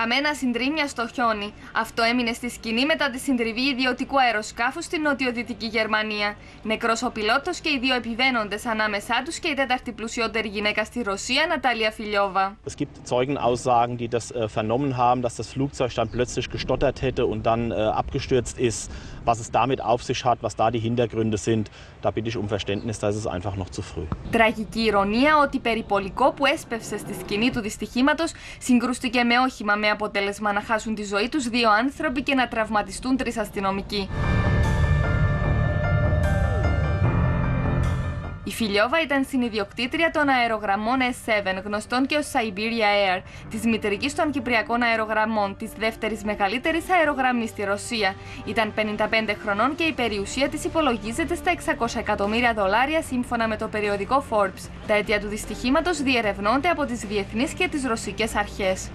Καμένα συντρίμια στο χιόνι. Αυτό έμεινε στη σκηνή μετά τη συντριβή ιδιωτικού αεροσκάφου στην νοτιοδυτική Γερμανία. Νεκρός ο πιλότος και οι δύο επιβαίνοντες ανάμεσά τους και η τέταρτη πλουσιότερη γυναίκα στη Ρωσία, Νατάλια Φιλιόβα. Es gibt Zeugenaussagen, die das äh, vernommen haben, dass das Flugzeug dann plötzlich gestottert hätte und dann äh, abgestürzt ist. Was es damit auf sich hat, was da die Hintergründe sind, da bitte ich um Verständnis, da ist es einfach noch zu früh. Τραγική ηρωνία ότι περιπολικό που έσπευσε στη σκηνή του δυστυχήματος συγκρούστηκε με όχημα με αποτέλεσμα να χάσουν τη ζωή τους δύο άνθρωποι και να τραυματιστούν τρεις αστυνομικοί. Η Φιλιόβα ήταν συνειδιοκτήτρια των αερογραμμών S7, γνωστών και ως Siberia Air, της μητρικής των Κυπριακών αερογραμμών, της δεύτερης μεγαλύτερης αερογραμμής στη Ρωσία. Ήταν 55 χρονών και η περιουσία της υπολογίζεται στα 600 εκατομμύρια δολάρια σύμφωνα με το περιοδικό Forbes. Τα αίτια του δυστυχήματος διερευνώνται από τις διεθνείς και τις ρωσικές αρχές.